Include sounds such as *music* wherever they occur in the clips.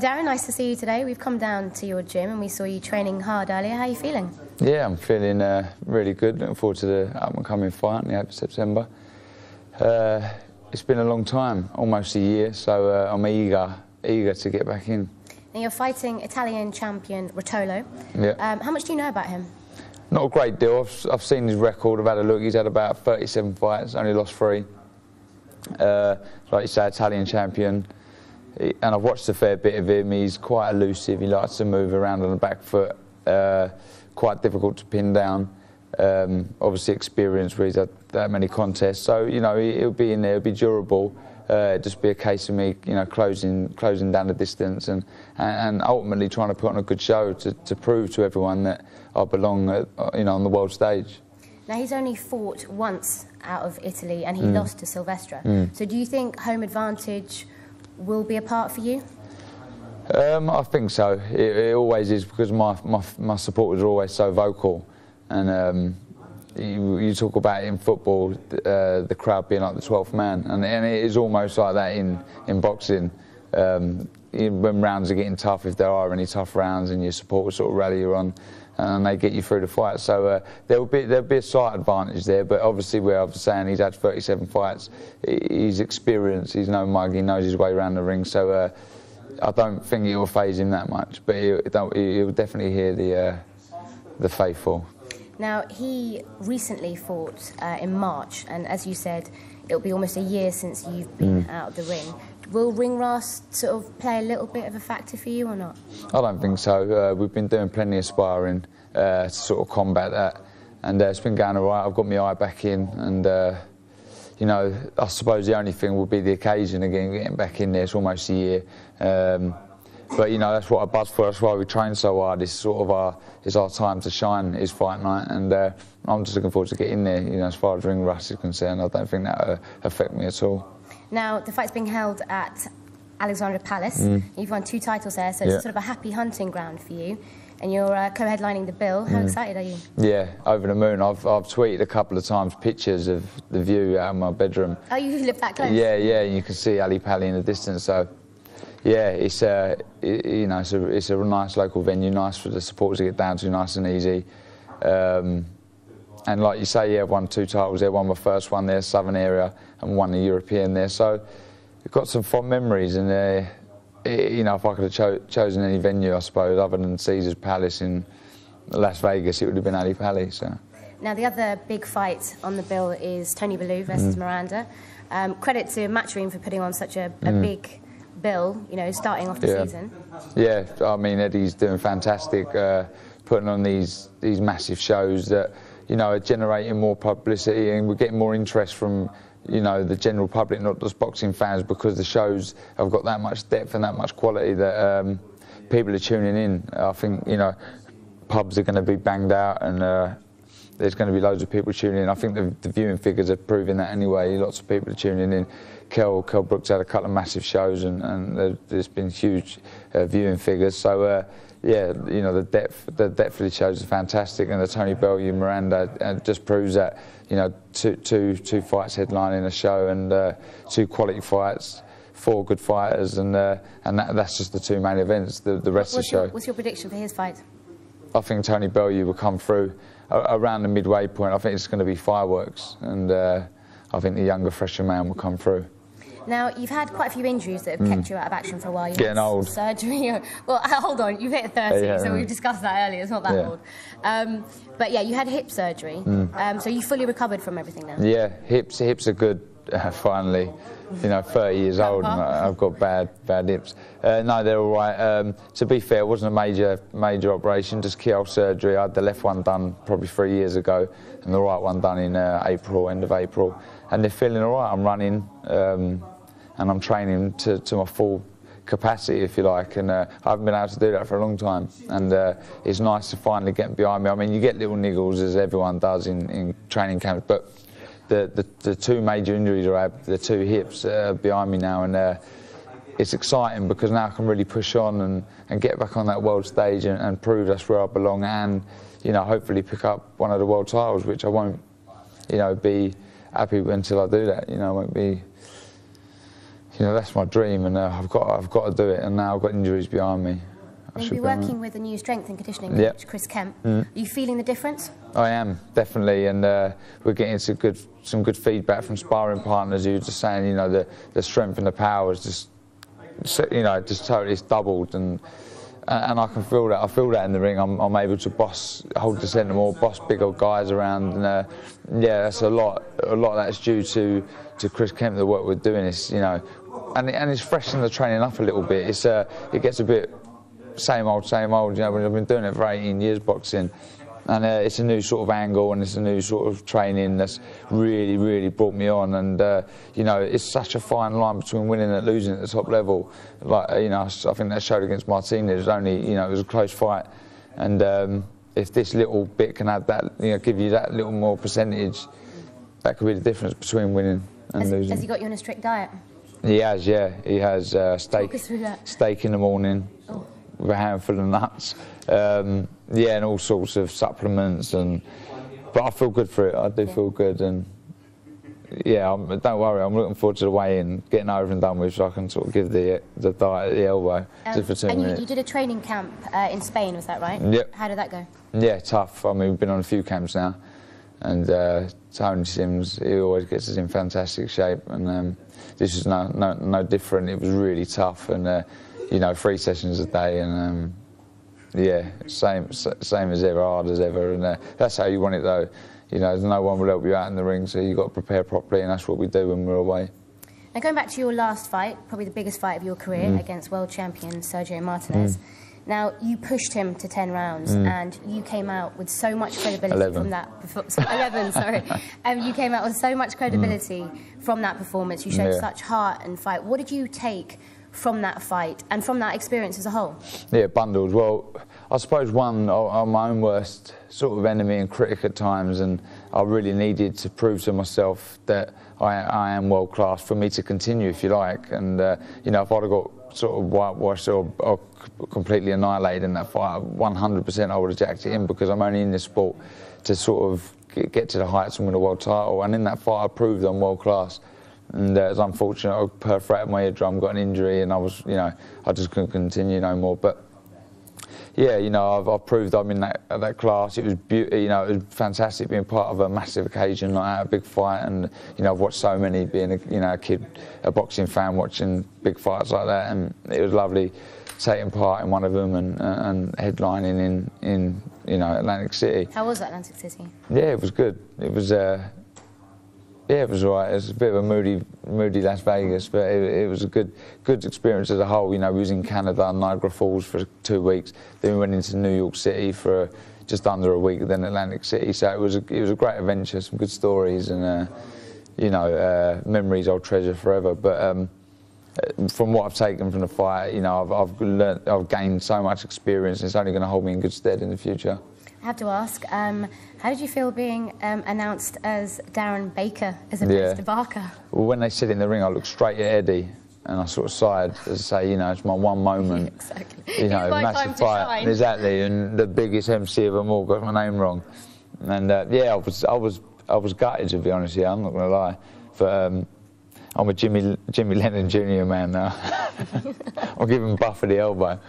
Hi Darren, nice to see you today. We've come down to your gym and we saw you training hard earlier. How are you feeling? Yeah, I'm feeling uh, really good. Looking forward to the up and coming fight on the 8th of September. Uh, it's been a long time, almost a year, so uh, I'm eager, eager to get back in. Now you're fighting Italian champion Rotolo. Yeah. Um, how much do you know about him? Not a great deal. I've, I've, seen his record. I've had a look. He's had about 37 fights, only lost three. Uh, like you say, Italian champion. And I've watched a fair bit of him. He's quite elusive. He likes to move around on the back foot. Uh, quite difficult to pin down. Um, obviously, experience where he's had that many contests. So you know he, will be in there. He'll be durable. Uh, just be a case of me, you know, closing closing down the distance and and ultimately trying to put on a good show to, to prove to everyone that I belong, at, you know, on the world stage. Now he's only fought once out of Italy and he mm. lost to Silvestre. Mm. So do you think home advantage will be a part for you? Um, I think so. It, it, always is because my, my, my supporters are always so vocal. And um, you, you, talk about in football, uh, the crowd being like the 12th man. And, and, it is almost like that in, in boxing. Um, when rounds are getting tough, if there are any tough rounds and your supporters sort of rally you on, and they get you through the fight. So uh, there'll be there'll be a slight advantage there, but obviously where I was saying he's had 37 fights, he's experienced, he's no mug, he knows his way around the ring. So uh, I don't think it will phase him that much, but he'll, he'll definitely hear the uh, the faithful. Now he recently fought uh, in March, and as you said, it'll be almost a year since you've been mm. out of the ring. Will ring rust sort of play a little bit of a factor for you or not? I don't think so. Uh, we've been doing plenty of sparring uh, to sort of combat that, and uh, it's been going all right. I've got my eye back in, and uh, you know, I suppose the only thing will be the occasion again, getting back in there. It's almost a year. Um, but you know that's what I buzz for. That's why we train so hard. It's sort of our it's our time to shine. Is fight night, and uh, I'm just looking forward to getting there. You know, as far as ring rust is concerned, I don't think that will affect me at all. Now, the fight's being held at Alexandra Palace. Mm. You've won two titles there, so it's yeah. sort of a happy hunting ground for you. And you're uh, co-headlining the bill. How mm. excited are you? Yeah, over the moon. I've, I've tweeted a couple of times pictures of the view out of my bedroom. Oh, you live that close? Yeah, yeah. You can see Ali Pali in the distance. So, yeah, it's a, uh, it, you know, it's a, it's a nice local venue, nice for the supporters to get down to, nice and easy. Um, and like you say, yeah, I've won two titles there. Won my first one there, Southern area, and won the European there. So we've got some fond memories. And uh, it, you know, if I could have cho chosen any venue, I suppose, other than Caesar's Palace in Las Vegas, it would have been Ali Pali. So. Now the other big fight on the bill is Tony Bellew versus mm. Miranda. Um, credit to Matchroom for putting on such a, a mm. big bill, you know, starting off the yeah. season. Yeah, I mean Eddie's doing fantastic, uh, putting on these these massive shows that you know, are generating more publicity and we're getting more interest from, you know, the general public, not just boxing fans, because the shows have got that much depth and that much quality that um, people are tuning in. I think, you know, pubs are going to be banged out and uh, there's going to be loads of people tuning in. I think the, the, viewing figures are proving that anyway. Lots of people are tuning in. Kell, Kell Brook's had a couple of massive shows and, and there's been huge uh, viewing figures. So, uh, yeah, you know the depth the depth of the shows is fantastic, and the Tony Bellew Miranda uh, just proves that you know two two two fights headlining a show and uh, two quality fights, four good fighters, and uh, and that, that's just the two main events. The the rest what's of the show. Your, what's your prediction for his fight? I think Tony Bellew will come through around the midway point. I think it's going to be fireworks, and uh, I think the younger, fresher man will come through. Now, you've had quite a few injuries that have mm. kept you out of action for a while. You Getting old. Surgery. Well, *laughs* hold on, you've hit 30, yeah, so we've discussed that earlier. It's not that yeah. old. Um, but yeah, you had hip surgery. Mm. Um, so you fully recovered from everything now? Yeah, hips, hips are good, *laughs* finally. You know, 30 years old and I've got bad, bad hips. Uh, no, they're all right. Um, to be fair, it wasn't a major, major operation, just keyhole surgery. I had the left one done probably three years ago and the right one done in uh, April, end of April. And they're feeling all right. I'm running. Um, and I'm training to, to my full capacity, if you like, and uh, I haven't been able to do that for a long time. And uh, it's nice to finally get behind me. I mean, you get little niggles as everyone does in, in training camps, but the, the, the, two major injuries I had, the two hips, are behind me now, and uh, it's exciting because now I can really push on and, and get back on that world stage and, and prove that's where I belong, and you know, hopefully pick up one of the world titles, which I won't, you know, be happy until I do that. You know, I won't be you know, that's my dream, and uh, I've got I've got to do it. And now I've got injuries behind me. You'll be working with a new strength and conditioning coach, yep. Chris Kemp. Mm. Are you feeling the difference? I am definitely, and uh, we're getting some good some good feedback from sparring partners who are just saying, you know, the the strength and the power is just, you know, just totally doubled and and I can feel that. I feel that in the ring. I'm, I'm able to boss, hold the centre more, boss big old guys around, and uh, yeah, that's a lot. A lot of that's due to to Chris Kemp, the work we're doing. Is you know, and and it's freshening the training up a little bit. It's uh, it gets a bit same old, same old. You know, I've been doing it for 18 years boxing and uh, it's a new sort of angle and it's a new sort of training that's really, really brought me on. And uh, you know, it's such a fine line between winning and losing at the top level. Like you know, I think that showed against Martinez. It was only you know, it was a close fight, and um, if this little bit can add that, you know, give you that little more percentage, that could be the difference between winning and has, losing. Has he got you on a strict diet? He has, yeah. He has uh, steak, steak in the morning. With a handful of nuts. Um, yeah, and all sorts of supplements. And but I feel good for it. I do feel good, and yeah, I'm, don't worry. I'm looking forward to the weigh-in, getting over and done with, so I can sort of give the the diet the elbow um, just for two and minutes. You, you did a training camp uh, in Spain, was that right? Yep. How did that go? Yeah, tough. I mean, we've been on a few camps now, and uh, Tony Sims, he always gets us in fantastic shape, and um, this is no, no no different. It was really tough, and. Uh, you know, three sessions a day, and um, yeah, same same as ever, hard as ever, and uh, that's how you want it though. You know, no one will help you out in the ring, so you've got to prepare properly, and that's what we do when we're away. Now, going back to your last fight, probably the biggest fight of your career mm. against world champion Sergio Martinez. Mm. Now, you pushed him to 10 rounds mm. and you came out with so much credibility 11. from that *laughs* 11, sorry. *laughs* Um, you came out with so much credibility mm. from that performance. You showed yeah. such heart and fight. What did you take from that fight and from that experience as a whole? Yeah, bundled. Well, I suppose one, I'm my own worst sort of enemy and critic at times, and I really needed to prove to myself that I, I am world class for me to continue, if you like. And, uh, you know, if I'd have got sort of whitewashed or, or completely annihilated in that fight, 100% I would have jacked it in because I'm only in this sport to sort of get to the heights and win a world title. And in that fight, I proved I'm world class and uh, it was unfortunate. I perforated my eardrum, got an injury, and I was, you know, I just couldn't continue no more. But yeah, you know, I've, I've proved I'm in that that class. It was beautiful, you know, it was fantastic being part of a massive occasion like that, a big fight, and you know, I've watched so many being a you know a kid, a boxing fan, watching big fights like that, and it was lovely taking part in one of them and uh, and headlining in in you know Atlantic City. How was Atlantic City? Yeah, it was good. It was. Uh, yeah, it was right. It was a bit of a moody, moody Las Vegas, but it, it, was a good, good experience as a whole. You know, we was in Canada, Niagara Falls for two weeks. Then we went into New York City for just under a week, then Atlantic City. So it was a, it was a great adventure, some good stories, and uh, you know, uh, memories I'll treasure forever. But um, from what I've taken from the fight, you know, I've, I've learned, I've gained so much experience. It's only going to hold me in good stead in the future. I have to ask, um, how did you feel being um, announced as Darren Baker as opposed yeah. to Barker? Well, when they sit in the ring, I look straight at Eddie and I sort of sighed to say, you know, it's my one moment. *laughs* exactly. You know, massive fight. Exactly, and the biggest MC of them all got my name wrong. And uh, yeah, I was, I was, I was gutted to be honest. Yeah, I'm not going to lie, but. Um, I'm a Jimmy Jimmy Lennon Jr. man now. *laughs* I'll give him Buffer the elbow.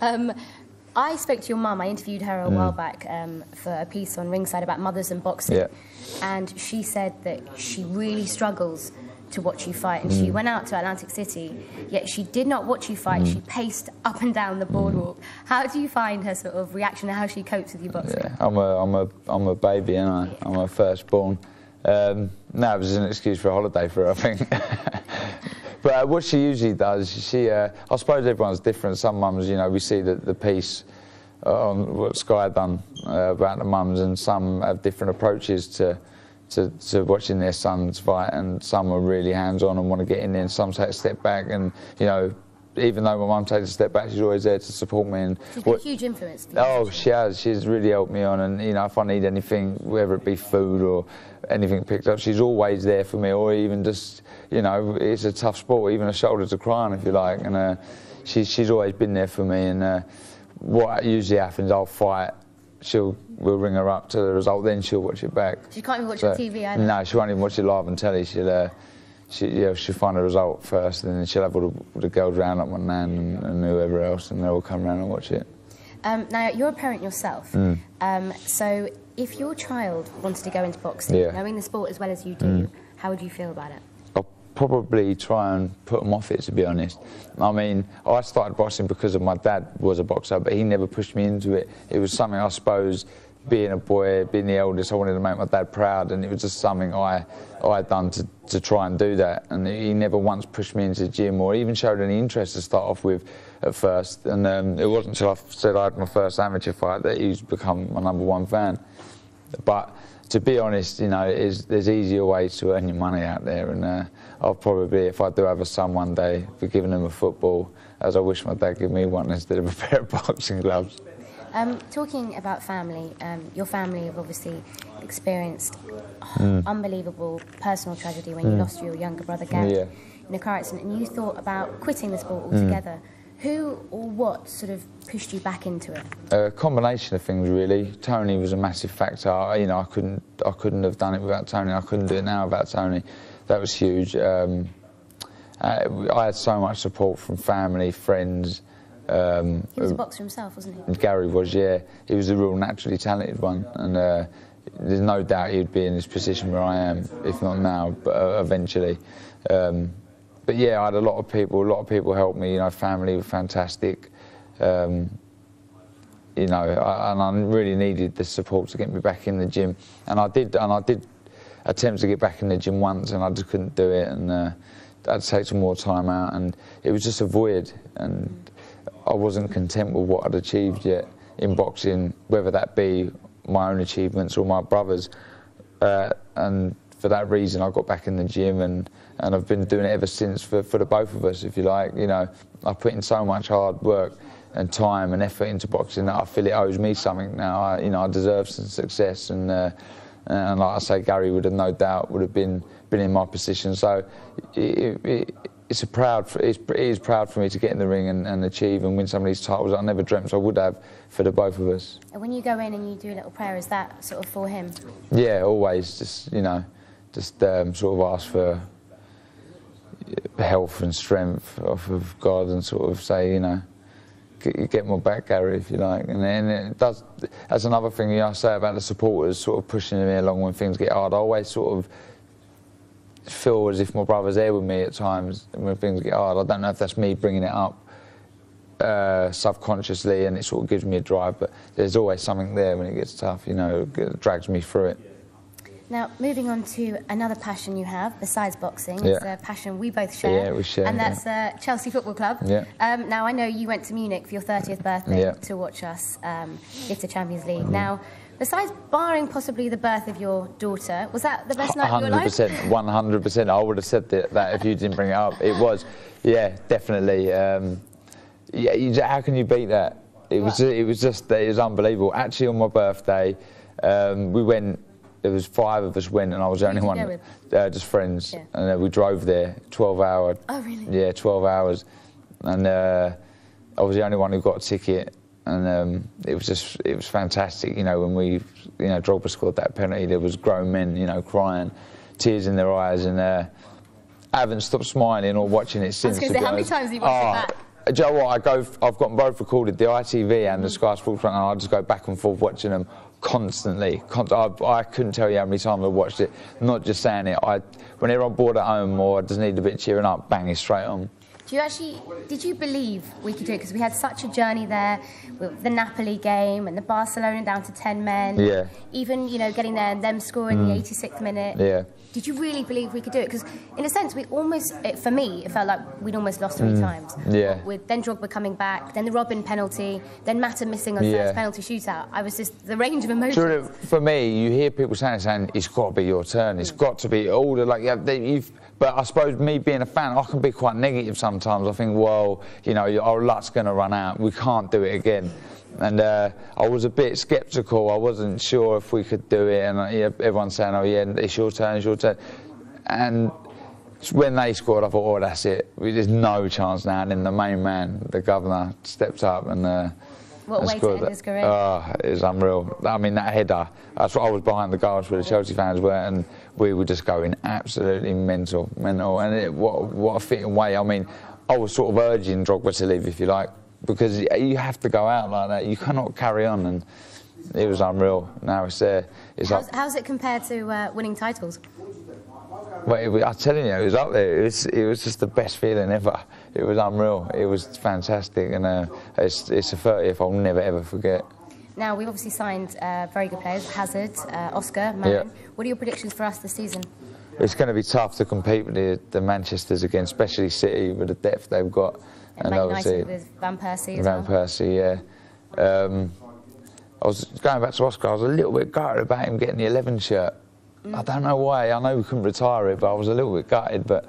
Um, I spoke to your mum. I interviewed her a mm. while back um, for a piece on Ringside about mothers and boxing, yeah. and she said that she really struggles to watch you fight. And mm. she went out to Atlantic City, yet she did not watch you fight. Mm. She paced up and down the boardwalk. How do you find her sort of reaction and how she copes with you boxing? Yeah, I'm a, I'm a, I'm a baby, and I? I'm a firstborn. Um, no, it was an excuse for a holiday for her, I think. *laughs* but uh, what she usually does, she, uh, I suppose everyone's different. Some mums, you know, we see the, the piece on what Sky done uh, about the mums, and some have different approaches to, to, to watching their sons fight, and some are really hands-on and want to get in there, and some take a step back, and you know. Even though my mum takes a step back, she's always there to support me. And she's what, a huge influence. oh, she has. She's really helped me on. And you know, if I need anything, whether it be food or anything picked up, she's always there for me. Or even just, you know, it's a tough sport, even a shoulder to cry on, if you like. And uh, she, she's always been there for me. And uh, what usually happens, I'll fight. She'll we'll ring her up to the result, then she'll watch it back. She can't even watch so, TV either. No, she won't even watch it live on telly. She'll uh, she, yeah, she'll find a result first, and then she'll have all the, all the girls round, like my nan and, and whoever else, and they'll all come round and watch it. Um, now, you're a parent yourself. Mm. Um, so, if your child wanted to go into boxing, Yeah. knowing the sport as well as you do, Mm. how would you feel about it? I'll probably try and put them off it, to be honest. I mean, I started boxing because of my dad was a boxer, but he never pushed me into it. It was something I suppose, being a boy, being the eldest, I wanted to make my dad proud, and it was just something I I had done to, to try and do that. And he never once pushed me into the gym or even showed any interest to start off with at first. And um, it wasn't until I said I had my first amateur fight that he's become my number one fan. But to be honest, you know, is, there's easier ways to earn your money out there, and uh, I'll probably, if I do have a son one day, be giving him a football, as I wish my dad gave me one *laughs* instead of a pair of boxing gloves. Um, talking about family, um, your family have obviously experienced Hmm. unbelievable personal tragedy when you lost your younger brother Gary Yeah. in a car accident, and you thought about quitting the sport Hmm. altogether. Who or what sort of pushed you back into it? A combination of things, really. Tony was a massive factor. I, you know, I couldn't, I couldn't have done it without Tony. I couldn't do it now without Tony. That was huge. Um, uh, I had so much support from family, friends. Um, He was a boxer himself, wasn't he? Gary was, yeah. He was a real naturally talented one, and uh, there's no doubt he'd be in this position where I am, if not now, but uh, eventually. Um, but yeah, I had a lot of people. A lot of people helped me. You know, family were fantastic. Um, you know, I, and I really needed the support to get me back in the gym, and I did. And I did attempt to get back in the gym once, and I just couldn't do it, and uh, I had to take some more time out, and it was just a void, and I wasn't content with what I'd achieved yet in boxing, whether that be my own achievements or my brothers, uh, and for that reason, I got back in the gym and, and I've been doing it ever since for, for the both of us, if you like. You know, I put in so much hard work and time and effort into boxing that I feel it owes me something now. I, you know, I deserve some success and. Uh, and like I say, Gary would have no doubt would have been been in my position. So it, it, it's a proud, it's, it is proud for me to get in the ring and, and achieve and win some of these titles. I never dreamt I would have for the both of us. And when you go in and you do a little prayer, is that sort of for him? Yeah, always just you know, just um, sort of ask for health and strength off of God and sort of say you know. Get, get my back, Gary, if you like, and then it does. That's another thing you know, I say about the supporters, sort of pushing me along when things get hard. I always sort of feel as if my brother's there with me at times when things get hard. I don't know if that's me bringing it up uh, subconsciously and it sort of gives me a drive, but there's always something there when it gets tough, you know, it drags me through it. Now, moving on to another passion you have besides boxing, Yeah. it's a passion we both share. Yeah, we share, And yeah. that's uh, Chelsea Football Club. Yeah. Um, now, I know you went to Munich for your 30th birthday Yeah. to watch us um, get to Champions League. Mm-hmm. Now, besides barring possibly the birth of your daughter, was that the best night of your life? hundred life? percent, one hundred percent. I would have said that, that if you didn't bring it up. It was, yeah, definitely. Um, yeah, you, how can you beat that? It was, it was just, it was unbelievable. Actually, on my birthday, um, we went. There was five of us went, and I was the only one. Uh, just friends, Yeah. and uh, we drove there, twelve hour. Oh, really? Yeah, twelve hours, and uh, I was the only one who got a ticket, and um, it was just, it was fantastic. You know, when we, you know, Drogba scored that penalty, there was grown men, you know, crying, tears in their eyes, and uh, I haven't stopped smiling or watching it since. say, how many times have you watched it Oh, Do you know what? I go. I've got them both recorded, the ITV and the Sky Sports one, and I just go back and forth watching them constantly. Con- I, I couldn't tell you how many times I've watched it. Not just saying it. I, when they're on board at home or I just need a bit of cheering up, bang it straight on. Do you actually, did you believe we could do it? Because we had such a journey there with the Napoli game and the Barcelona down to 10 men. Yeah. Mm. Even, you know, getting there and them scoring the 86th minute. Yeah. Did you really believe we could do it? Because in a sense, we almost, it, for me, it felt like we'd almost lost three times. Mm. Yeah. With then Drogba coming back, then the Robben penalty, then Mata missing on Yeah. first penalty shootout. I was just, the range of emotions. You know, for me, you hear people saying, saying it's got to be your turn. It's got to be all the like. Yeah, they, you've, but I suppose me being a fan, I can be quite negative sometimes. I think, well, you know, our luck's going to run out. We can't do it again. And uh, I was a bit sceptical. I wasn't sure if we could do it. And uh, yeah, everyone's saying, oh yeah, it's your turn, it's your turn. And when they scored, I thought, oh, that's it. There's no chance now. And then the main man, the governor, stepped up and. Uh, What and way to end his career. Oh, it was unreal. I mean, that header, that's what I was behind the goals where the Chelsea fans were, and we were just going absolutely mental, mental. And it, what, what a fitting way. I mean, I was sort of urging Drogba to leave, if you like, because you have to go out like that. You cannot carry on, and it was unreal. Now it's there. It's How's, up. how's it compared to uh, winning titles? Well, was- I'm telling you, it was up there. It was, it was just the best feeling ever. It was unreal. It was fantastic, and uh, it's, it's a 30th I'll never ever forget. Now, we've obviously signed uh, very good players Hazard, uh, Oscar, Man. Yeah. What are your predictions for us this season? It's going to be tough to compete with the, the Manchesters again, especially City with the depth they've got. And, Man United with Van Persie Van well. Persie, yeah. Um, I was going back to Oscar. I was a little bit gutted about him getting the 11 shirt. Mm. I don't know why. I know we couldn't retire it, but I was a little bit gutted. But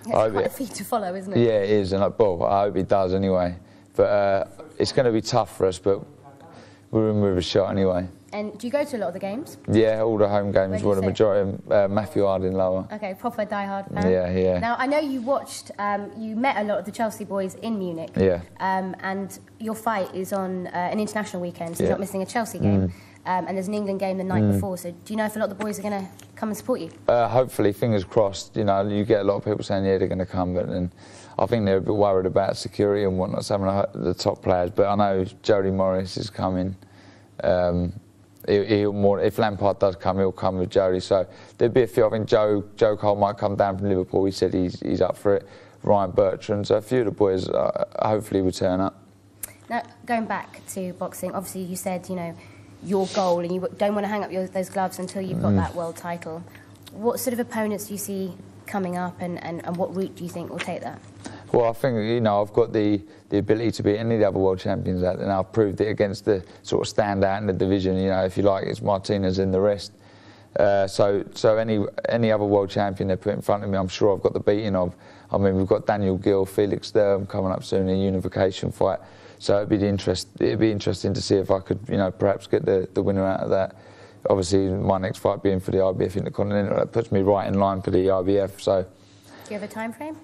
It's I hope quite a feat to follow, isn't it? yeah, it is, and like, well, I hope he does anyway. But uh, it's going to be tough for us, but we're in with a shot anyway. And do you go to a lot of the games? Yeah, all the home games were the majority. Uh, Matthew Harding lower. Okay, proper diehard fan. Yeah, yeah. Now, I know you watched, um, you met a lot of the Chelsea boys in Munich. Yeah. Um, and your fight is on uh, an international weekend, so you're not missing a Chelsea game. Mm. Um, and there's an England game the night before. So do you know if a lot of the boys are going to come and support you? Uh, hopefully, fingers crossed. You know, you get a lot of people saying, yeah, they're going to come, but then I think they're a bit worried about security and whatnot, some of the the top players. But I know Jody Morris is coming. Um, he, he'll more, if Lampard does come, he'll come with Jody. So there'll be a few. I think Joe Joe Cole might come down from Liverpool. He said he's he's up for it. Ryan Bertrand. So a few of the boys uh, hopefully will turn up. Now, going back to boxing, obviously you said, you know, your goal and you don't want to hang up your, those gloves until you've Mm. got that world title. What sort of opponents do you see coming up and, and, and what route do you think will take that? Well, I think you know I've got the, the ability to beat any of the other world champions out there, and I've proved it against the sort of standout in the division. You know, if you like, it's Martinez and the rest. Uh, so, so any any other world champion they put in front of me, I'm sure I've got the beating of. I mean, we've got Daniel Geale, Felix Sturm coming up soon in a unification fight. So it'd be the interest. It'd be interesting to see if I could, you know, perhaps get the, the winner out of that. Obviously, my next fight being for the IBF Intercontinental, that puts me right in line for the IBF. So Do you have a time frame?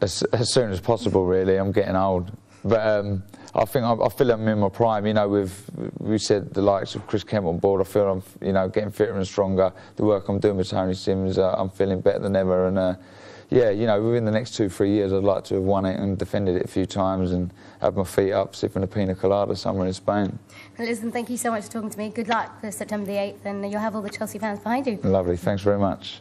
as, as soon as possible. Really, I'm getting old, but um, I think I, I feel I'm in my prime. You know, with we said the likes of Chris Kemp on board. I feel I'm, you know, getting fitter and stronger. The work I'm doing with Tony Sims, uh, I'm feeling better than ever. And uh, yeah, you know, within the next two, three years, I'd like to have won it and defended it a few times and have my feet up, sipping a pina colada somewhere in Spain. Well, listen, thank you so much for talking to me. Good luck for September the 8th, and you'll have all the Chelsea fans behind you. Lovely. Thanks very much.